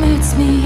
it's me.